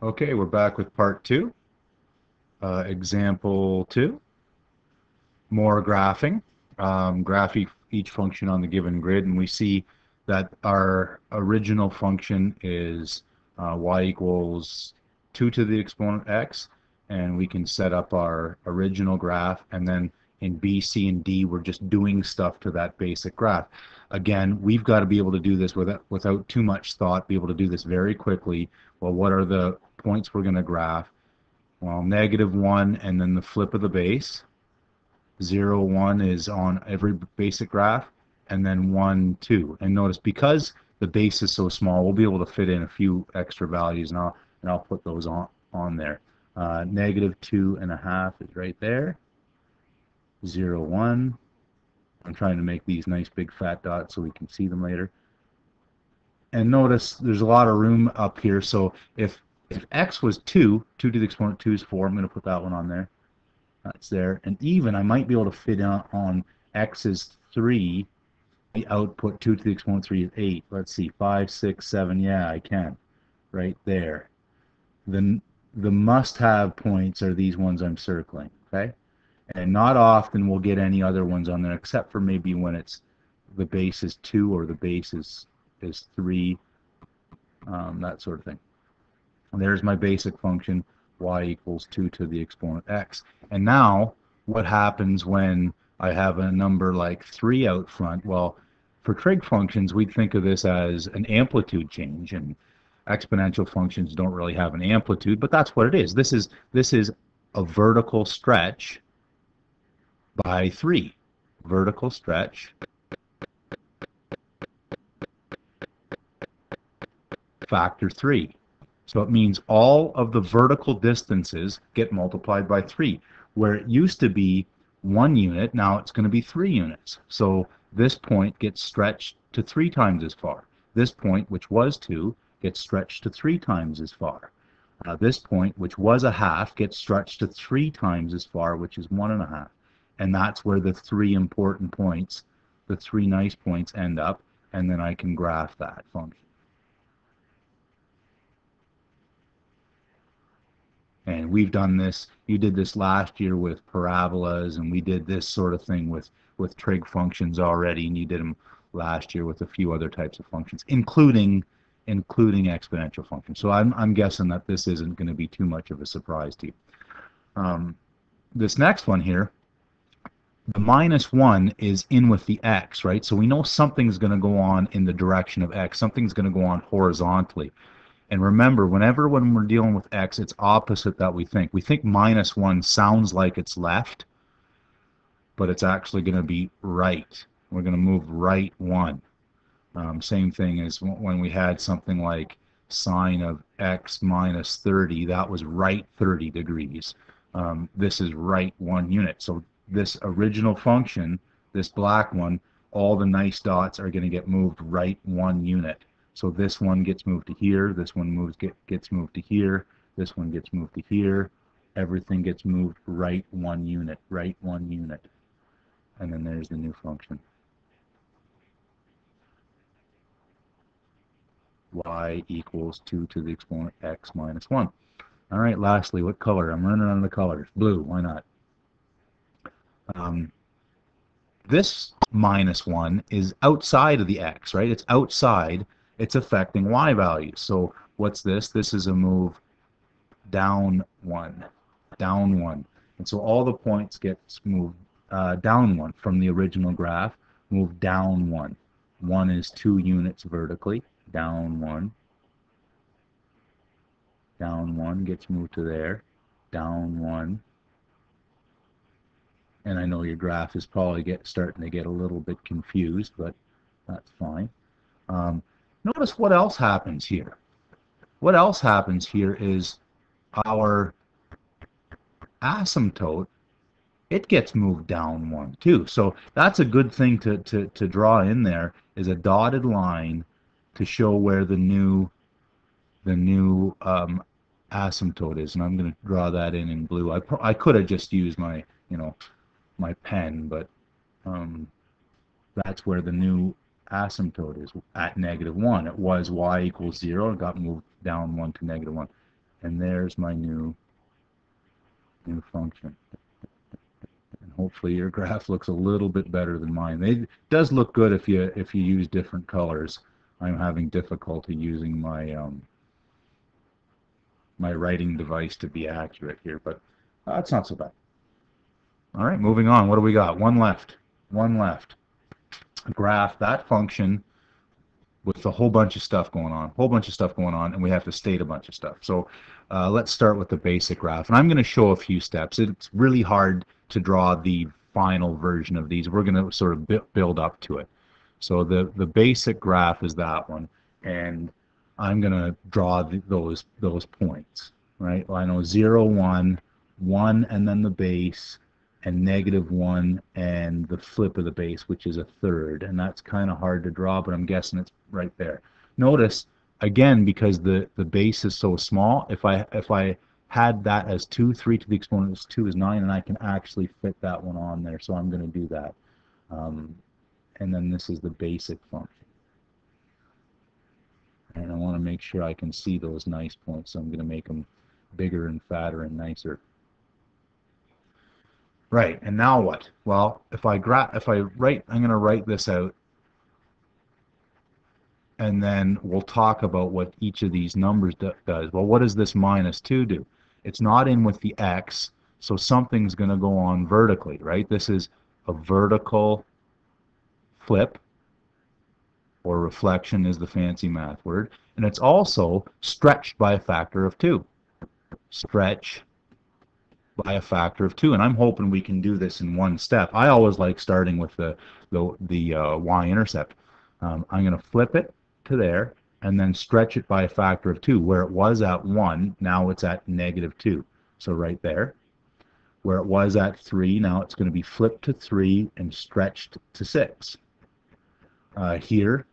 Okay, we're back with part two. Uh, example two. More graphing. Um, graph each function on the given grid, and we see that our original function is uh, y equals 2 to the exponent x, and we can set up our original graph, and then in B, C, and D, we're just doing stuff to that basic graph. Again, we've got to be able to do this without, without too much thought, be able to do this very quickly. Well, what are the points we're going to graph? Well, negative 1 and then the flip of the base. 0, 1 is on every basic graph, and then 1, 2. And notice, because the base is so small, we'll be able to fit in a few extra values, and I'll, and I'll put those on, on there. Uh, negative 2 and a half is right there. 0, 1. I'm trying to make these nice big fat dots so we can see them later. And notice there's a lot of room up here, so if if x was 2, 2 to the exponent 2 is 4, I'm going to put that one on there. That's there. And even, I might be able to fit on, on x is 3, the output 2 to the exponent 3 is 8. Let's see, 5, 6, 7, yeah, I can. Right there. Then the must-have points are these ones I'm circling, okay? And not often we'll get any other ones on there, except for maybe when it's the base is 2 or the base is, is 3, um, that sort of thing. There's my basic function, y equals 2 to the exponent x. And now, what happens when I have a number like 3 out front? Well, for trig functions, we'd think of this as an amplitude change, and exponential functions don't really have an amplitude, but that's what it is. This is this is a vertical stretch by 3. Vertical stretch factor 3. So it means all of the vertical distances get multiplied by 3. Where it used to be one unit, now it's going to be three units. So this point gets stretched to three times as far. This point, which was 2, gets stretched to three times as far. Uh, this point, which was a half, gets stretched to three times as far, which is one and a half. And that's where the three important points, the three nice points end up, and then I can graph that function. And we've done this, you did this last year with parabolas, and we did this sort of thing with, with trig functions already, and you did them last year with a few other types of functions, including including exponential functions. So I'm, I'm guessing that this isn't going to be too much of a surprise to you. Um, this next one here, the minus 1 is in with the x, right? So we know something's going to go on in the direction of x. Something's going to go on horizontally. And remember, whenever when we're dealing with x, it's opposite that we think. We think minus 1 sounds like it's left, but it's actually going to be right. We're going to move right 1. Um, same thing as when we had something like sine of x minus 30, that was right 30 degrees. Um, this is right 1 unit. So this original function, this black one, all the nice dots are going to get moved right 1 unit. So this one gets moved to here, this one moves get, gets moved to here, this one gets moved to here. Everything gets moved right one unit, right one unit. And then there's the new function. y equals 2 to the exponent x minus 1. All right, lastly, what color? I'm running out of the colors. Blue, why not? Um, this minus 1 is outside of the x, right? It's outside it's affecting y values. So what's this? This is a move down one, down one. And so all the points get moved uh, down one from the original graph, move down one. One is two units vertically, down one. Down one gets moved to there, down one. And I know your graph is probably get starting to get a little bit confused, but that's fine. Um, Notice what else happens here. What else happens here is our asymptote, it gets moved down one too. So that's a good thing to, to, to draw in there is a dotted line to show where the new the new um, asymptote is. And I'm going to draw that in in blue. I, I could have just used my, you know, my pen, but um, that's where the new asymptote is at negative 1. It was y equals 0. It got moved down 1 to negative 1. And there's my new new function. And hopefully your graph looks a little bit better than mine. It does look good if you if you use different colors. I'm having difficulty using my um, my writing device to be accurate here, but that's not so bad. All right, moving on. What do we got? One left. One left. Graph that function with a whole bunch of stuff going on, whole bunch of stuff going on, and we have to state a bunch of stuff. So uh, let's start with the basic graph. And I'm going to show a few steps. It's really hard to draw the final version of these. We're going to sort of build up to it. So the, the basic graph is that one. And I'm going to draw those those points, right? I know 0, 1, 1 and then the base, and negative 1 and the flip of the base, which is a third. And that's kind of hard to draw, but I'm guessing it's right there. Notice, again, because the, the base is so small, if I, if I had that as 2, 3 to the exponent of 2 is 9, and I can actually fit that one on there, so I'm going to do that. Um, and then this is the basic function and I want to make sure I can see those nice points so I'm going to make them bigger and fatter and nicer. Right, and now what? Well, if I gra if I write, I'm going to write this out, and then we'll talk about what each of these numbers do does. Well, what does this minus 2 do? It's not in with the x, so something's going to go on vertically, right? This is a vertical flip, or reflection is the fancy math word, and it's also stretched by a factor of 2. Stretch by a factor of 2, and I'm hoping we can do this in one step. I always like starting with the, the, the uh, y-intercept. Um, I'm going to flip it to there, and then stretch it by a factor of 2. Where it was at 1, now it's at negative 2. So right there. Where it was at 3, now it's going to be flipped to 3 and stretched to 6. Uh, here,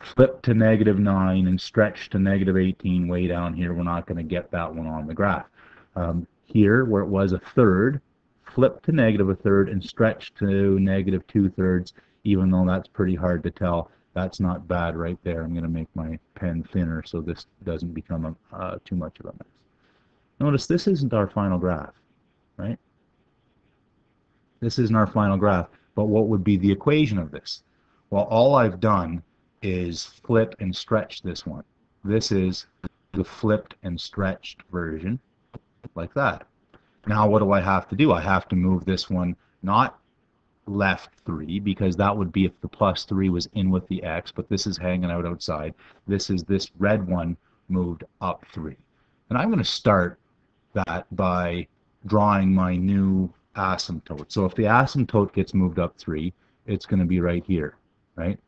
flip to negative 9 and stretch to negative 18 way down here. We're not going to get that one on the graph. Um, here, where it was a third, flip to negative a third and stretch to negative 2 thirds, even though that's pretty hard to tell. That's not bad right there. I'm going to make my pen thinner so this doesn't become a, uh, too much of a mess. Notice this isn't our final graph, right? This isn't our final graph, but what would be the equation of this? Well, all I've done is flip and stretch this one. This is the flipped and stretched version, like that. Now what do I have to do? I have to move this one not left 3 because that would be if the plus 3 was in with the x, but this is hanging out outside. This is this red one moved up 3. And I'm going to start that by drawing my new asymptote. So if the asymptote gets moved up 3, it's going to be right here, right?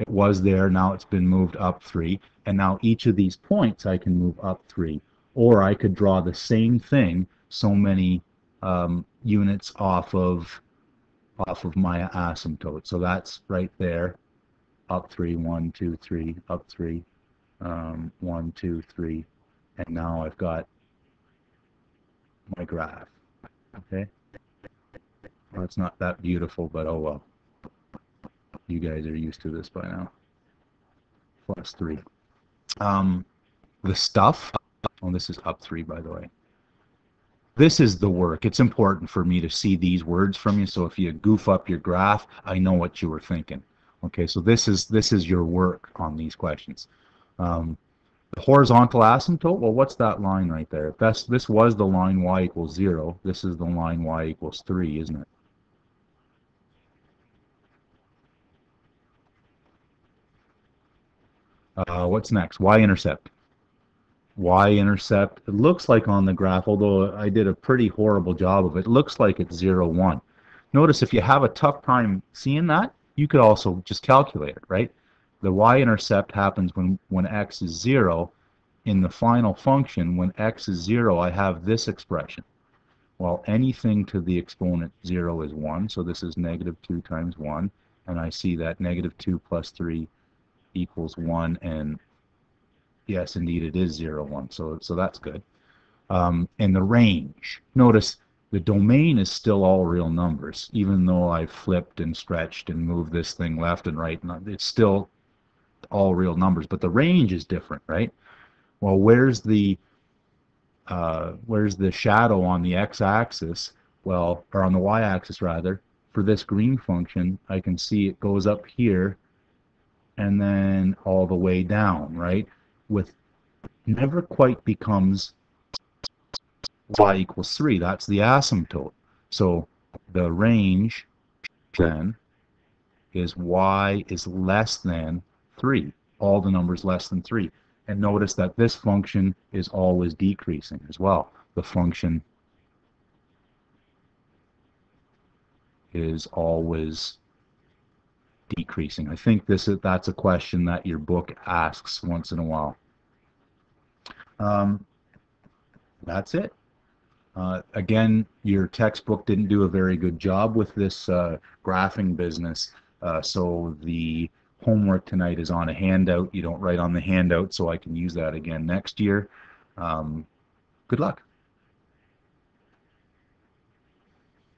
It was there, now it's been moved up three, and now each of these points I can move up three. Or I could draw the same thing so many um, units off of off of my asymptote. So that's right there, up three, one, two, three, up three, um, one, two, three, and now I've got my graph. Okay, well, it's not that beautiful, but oh well. You guys are used to this by now. Plus three. Um, the stuff. Oh, this is up three, by the way. This is the work. It's important for me to see these words from you. So if you goof up your graph, I know what you were thinking. Okay, so this is this is your work on these questions. Um, the horizontal asymptote, well, what's that line right there? That's, this was the line y equals 0, this is the line y equals 3, isn't it? Uh, what's next? Y-intercept. Y-intercept. It looks like on the graph, although I did a pretty horrible job of it, looks like it's 0, 1. Notice if you have a tough time seeing that, you could also just calculate it, right? The y-intercept happens when, when x is 0. In the final function, when x is 0, I have this expression. Well, anything to the exponent 0 is 1, so this is negative 2 times 1, and I see that negative 2 plus 3 equals 1 and yes indeed it is 0 1 so so that's good um, and the range notice the domain is still all real numbers even though I flipped and stretched and moved this thing left and right And it's still all real numbers but the range is different right Well, where's the uh, where's the shadow on the x-axis? Well, or on the y-axis rather. For this green function, I can see it goes up here and then all the way down, right? With never quite becomes y equals 3. That's the asymptote. So the range then is y is less than 3. All the numbers less than 3. And notice that this function is always decreasing as well. The function is always decreasing. I think this is, that's a question that your book asks once in a while. Um, that's it. Uh, again, your textbook didn't do a very good job with this uh, graphing business, uh, so the homework tonight is on a handout. You don't write on the handout, so I can use that again next year. Um, good luck.